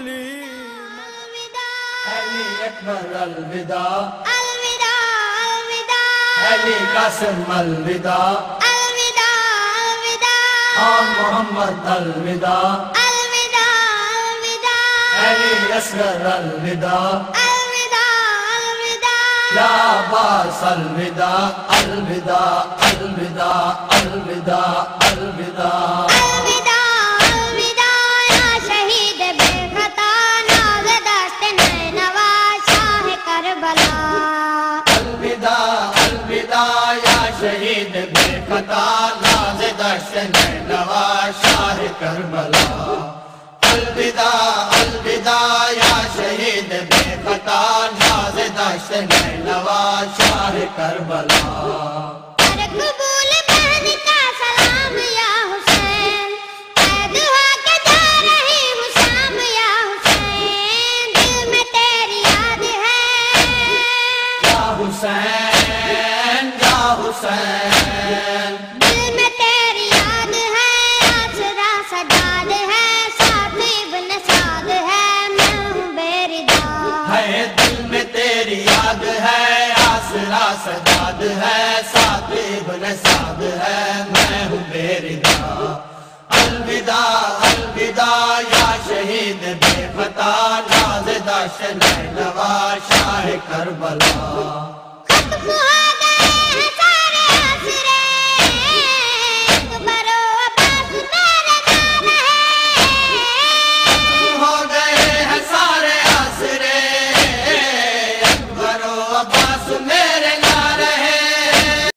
علی علی اکبر الوداع. الوداع الوداع. علی قاسم الوداع. الوداع الوداع. آن محمد الوداع. الوداع الوداع. علی اصغر الوداع. الوداع الوداع. الوداع الوداع الوداع. نوا شاہ کربلا۔ الوداع الوداع یا شہید بے خطا ناز دشت نوا شاہ کربلا۔ ہے دل میں تیری یاد ہے، آسرا سجاد ہے، ساتھ ابن سعد ہے، میں ہوں بیردا الوداع الوداع، یا شہید بے فتح ناز داشت نوا شاہ کربلا۔ abraço mesmo.